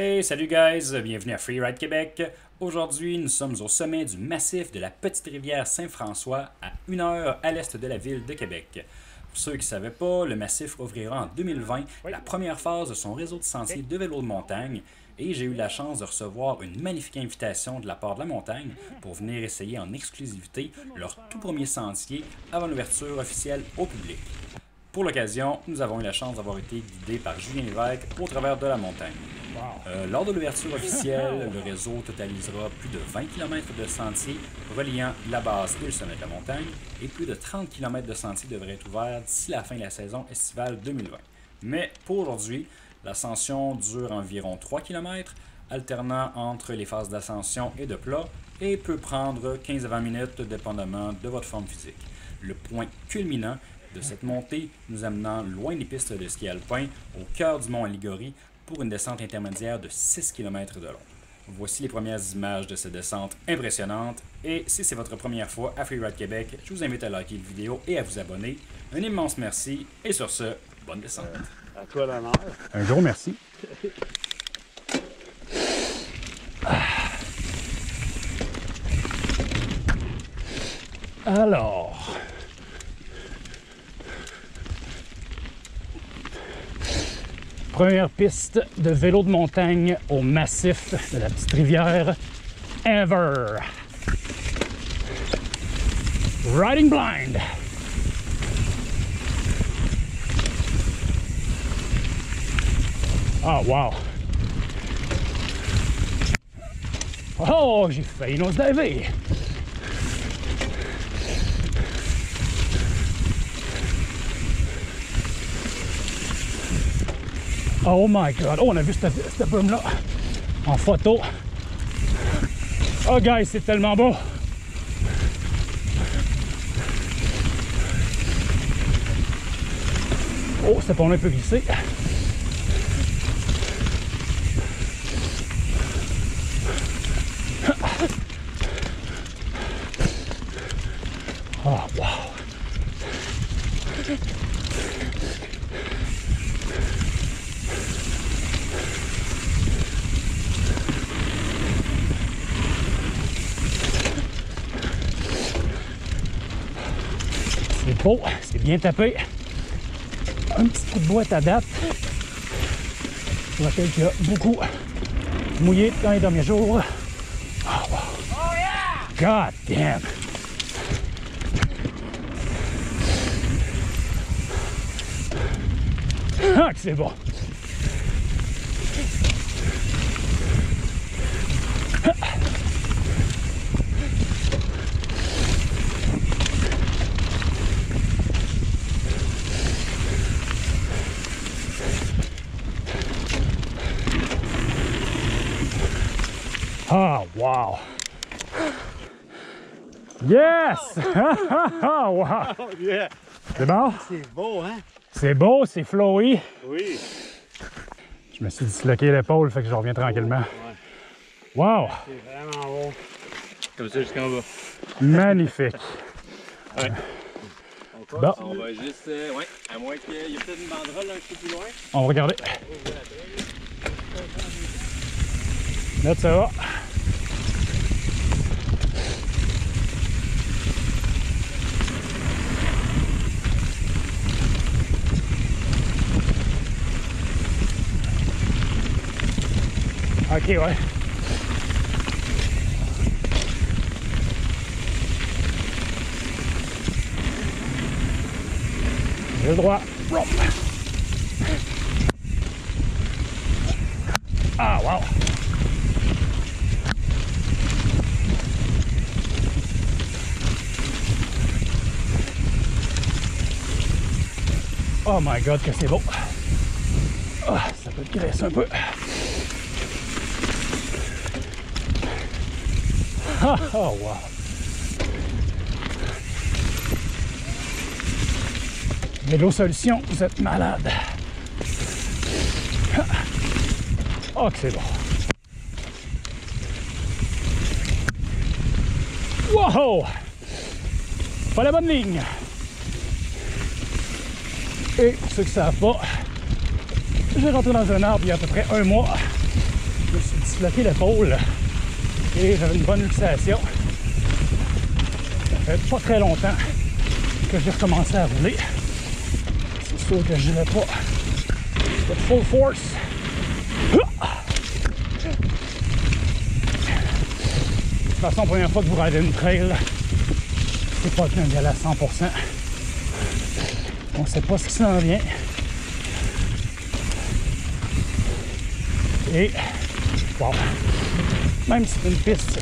Hey, salut guys, bienvenue à Freeride Québec. Aujourd'hui, nous sommes au sommet du massif de la petite rivière Saint-François, à une heure à l'est de la ville de Québec. Pour ceux qui ne savaient pas, le massif ouvrira en 2020 la première phase de son réseau de sentiers de vélo de montagne et j'ai eu la chance de recevoir une magnifique invitation de la part de la montagne pour venir essayer en exclusivité leur tout premier sentier avant l'ouverture officielle au public. Pour l'occasion, nous avons eu la chance d'avoir été guidés par Julien Lévesque au travers de la montagne. Euh, lors de l'ouverture officielle, le réseau totalisera plus de 20 km de sentiers reliant la base et le sommet de la montagne et plus de 30 km de sentiers devraient être ouverts d'ici la fin de la saison estivale 2020. Mais pour aujourd'hui, l'ascension dure environ 3 km, alternant entre les phases d'ascension et de plat et peut prendre 15 à 20 minutes dépendamment de votre forme physique. Le point culminant de cette montée nous amenant loin des pistes de ski alpin au cœur du mont Aligori pour une descente intermédiaire de 6 km de long. Voici les premières images de cette descente impressionnante. Et si c'est votre première fois à Freeride Québec, je vous invite à liker la vidéo et à vous abonner. Un immense merci. Et sur ce, bonne descente. À toi l'honneur. Un gros merci. Alors. Première piste de vélo de montagne au massif de la petite rivière Ever. Riding blind. Ah, wow. Oh, j'ai failli nous laver. Oh my god. Oh, on a vu cette, cette brume-là en photo. Oh, guys, c'est tellement beau. Oh, c'est pas un peu glissé. Oh, wow. Beau, c'est bien tapé. Un petit coup de boîte à date. Je rappelle qu'il y a beaucoup mouillé dans les derniers jours. Oh, wow. God damn. Ah, c'est bon. Ah, wow. Yes! wow! Oh yeah! C'est bon? C'est beau, hein? C'est beau, c'est flowy. Oui. Je me suis disloqué l'épaule, fait que je reviens tranquillement. Wow! C'est vraiment beau. Comme ça jusqu'en bas. Magnifique. Ouais. Bon, On va juste. euh, ouais, à moins qu'il y ait peut-être une banderole un peu plus loin. on va regarder. Là, ça va. Ouais. Droit. Ah. Oh my god, que c'est beau. Ah, ça peut te graisser un peu. Oh, wow. Vélo Solution, vous êtes malade. Ah. Oh, que c'est bon. Wow! Pas la bonne ligne. Et ceux qui savent pas, j'ai rentré dans un arbre il y a à peu près un mois. Je me suis disloqué l'épaule et j'avais une bonne luxation. Ça fait pas très longtemps que j'ai recommencé à rouler. C'est sûr que je vais pas de full force. De toute façon, première fois que vous ridez une trail, c'est pas le temps d'y aller à 100%. On sait pas ce qui s'en vient. Et, bon, même si c'est une piste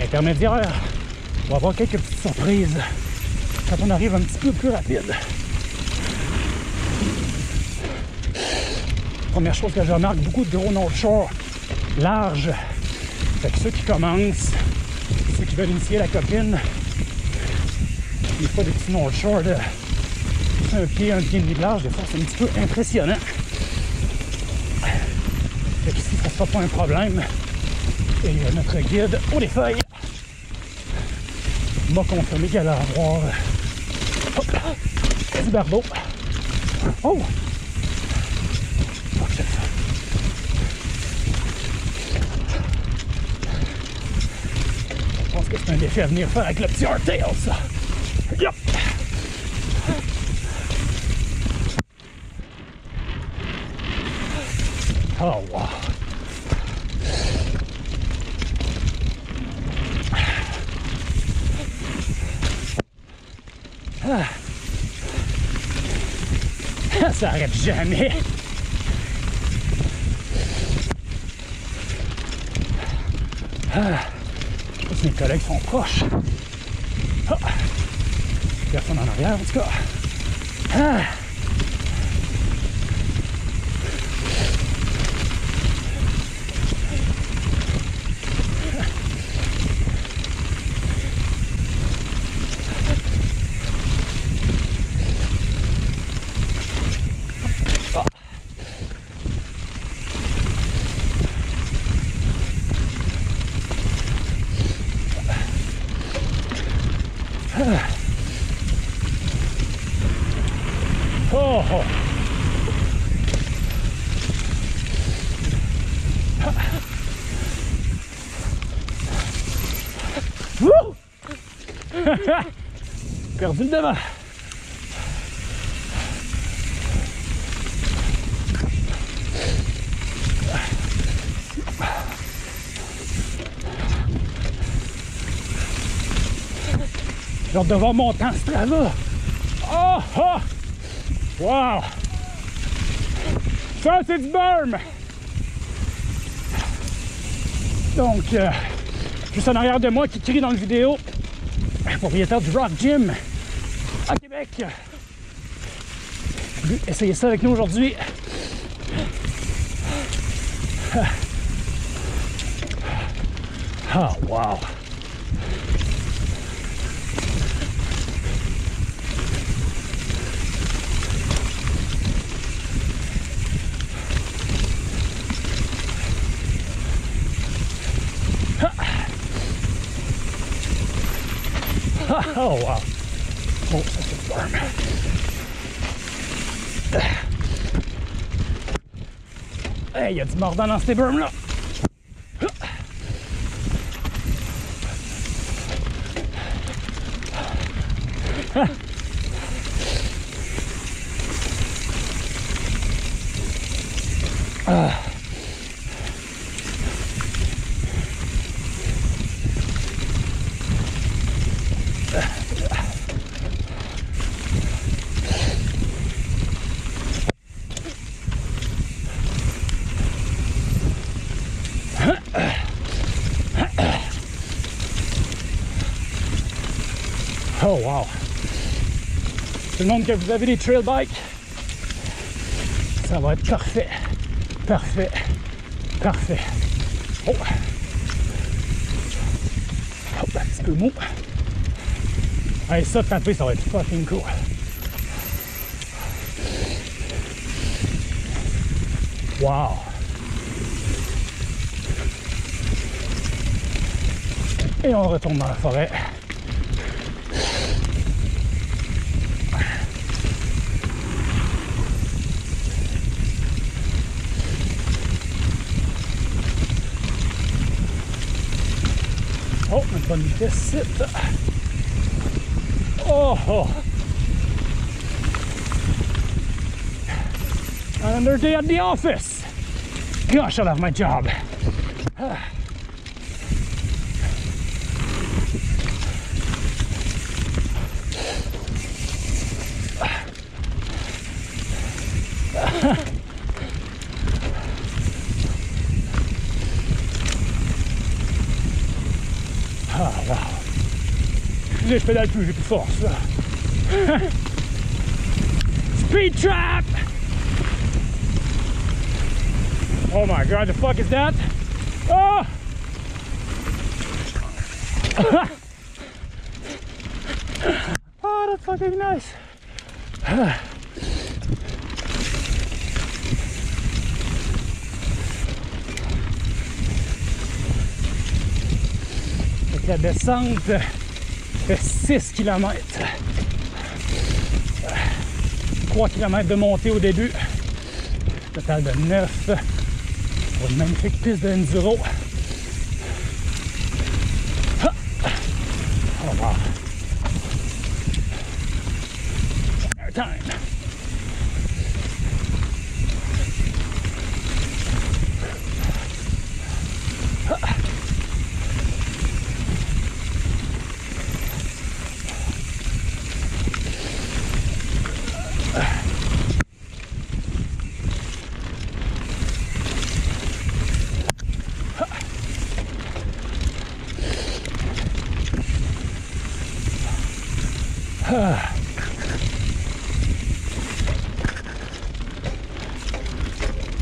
intermédiaire, on va avoir quelques petites surprises quand on arrive un petit peu plus rapide. Première chose que je remarque, beaucoup de gros North Shore larges. Fait que ceux qui commencent, ceux qui veulent initier la copine, des fois des petits North Shore de un pied, un pied et demi de large, des fois c'est un petit peu impressionnant. Fait qu'ici, ça sera pas un problème. Et euh, notre guide au les feuilles m'a confirmé qu'elle allait avoir hop, du barbeau. Oh! Je pense que c'est un défi à venir faire avec le petit hardtail, ça. Oh, wow. Jamais. Ah. Je pas si mes collègues sont proches. Ah. Personne en arrière, en tout cas. Ah. Oh, oh. Wouh! Perdu le devant. J'ai hâte de voir mon temps Strava. Oh, oh! Wow! Ça, c'est du berm! Donc, euh, juste en arrière de moi qui crie dans la vidéo, propriétaire du Rock Gym Québec. essayer ça avec nous aujourd'hui. Wow! Oh, wow. Hey, il y a du mordant dans ces berms-là. Ah. Monde que vous avez des trail bikes, ça va être parfait, parfait, parfait. Oh! Hop, un petit peu mou. Hey, ça, taper, ça va être fucking cool. Wow! Et on retourne dans la forêt. Bonne vitesse. ici. Oh. Another day at the office. Gosh, I love my job. Ah. Je pédale plus, j'ai plus. Speed trap! Oh my god, the fuck is that? Oh! oh, that's fucking nice. La descente fait 6 km. 3 km de montée au début. Total de 9 pour une magnifique piste de enduro. Oh. Our time.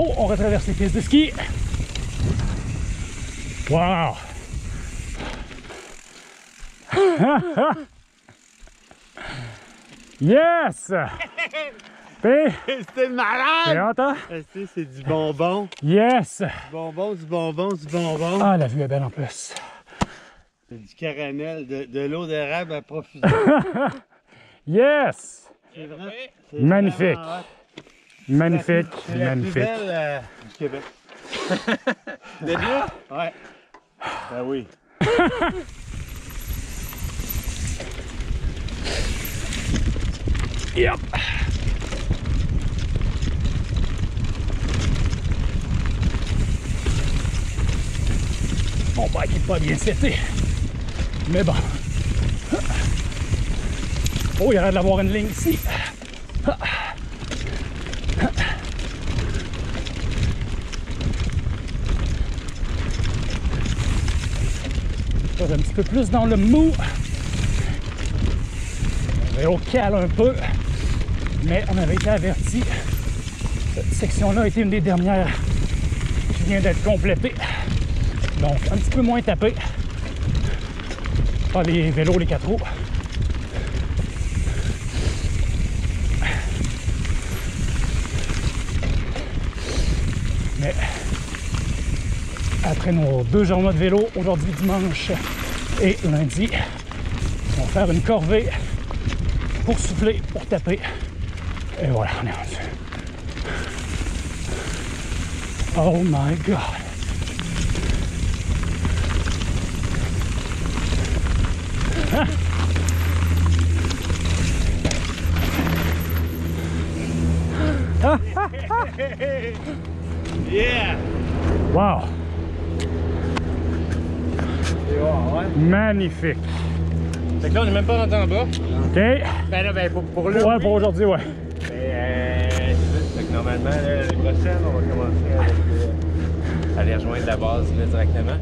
Oh, on retraverse les pistes de ski. Wow! yes! C'était malade! C'est du bonbon. Yes! Du bonbon, du bonbon, du bonbon. Ah, la vue est belle en plus. C'est du caramel, de, de l'eau d'érable à profusion. Yes! C'est vrai? c'est Magnifique. vraiment hot. Magnifique, C'est la plus belle euh, du Québec. Déjà? Ouais. Ben oui. Yep. Mon bike est pas bien seté. Mais bon. Oh, il y aurait de l'avoir une ligne ici. Un petit peu plus dans le mou. On est au cal un peu. Mais on avait été averti. Cette section-là a été une des dernières qui vient d'être complétée. Donc, un petit peu moins tapé. Pas les vélos, les quatre roues. Après nos deux journées de vélo, aujourd'hui dimanche et lundi, on va faire une corvée pour souffler, pour taper. Et voilà, on est rendu. Oh my god. Yeah! Wow. Ouais. Magnifique. Fait que là, on est même pas rentré en bas. OK. Ben là, ben pour, pour le. Ouais, pour aujourd'hui, ouais. Mais euh, c'est que normalement, là, l'année prochaine, on va commencer avec, euh, à aller rejoindre la base là, directement.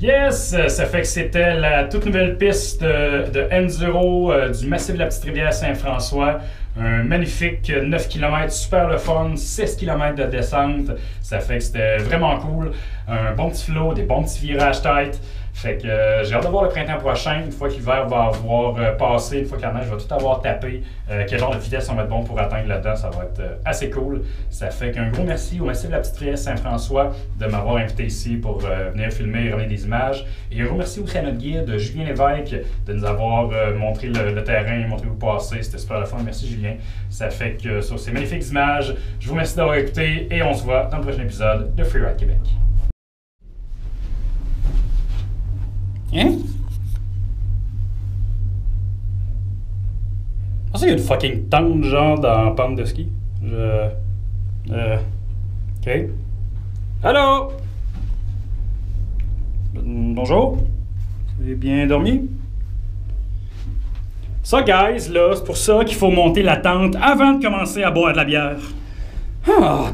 Yes, ça fait que c'était la toute nouvelle piste de, de Enduro euh, du massif de la Petite Rivière Saint-François. Un magnifique 9 km, super le fun, 6 km de descente. Ça fait que c'était vraiment cool. Un bon petit flow, des bons petits virages tête. Fait que euh, j'ai hâte de voir le printemps prochain, une fois que l'hiver va avoir euh, passé, une fois que la neige va tout avoir tapé, euh, quel genre de vitesse on va être bon pour atteindre là-dedans, ça va être assez cool. Ça fait qu'un gros merci au Massif de la Petite Rivière Saint-François de m'avoir invité ici pour venir filmer et ramener des images. Et un gros merci aussi à notre guide Julien Lévesque de nous avoir montré le, le terrain, montré où passer, c'était super le fun. Merci Julien. Ça fait que sur ces magnifiques images, je vous remercie d'avoir écouté et on se voit dans le prochain épisode de Freeride Québec. Hein? Pensez qu'il y a une fucking tente, genre, dans pente de ski. Je. Euh. Ok. Allô? Bonjour? Vous avez bien dormi? Ça, guys, là, c'est pour ça qu'il faut monter la tente avant de commencer à boire de la bière. Ah,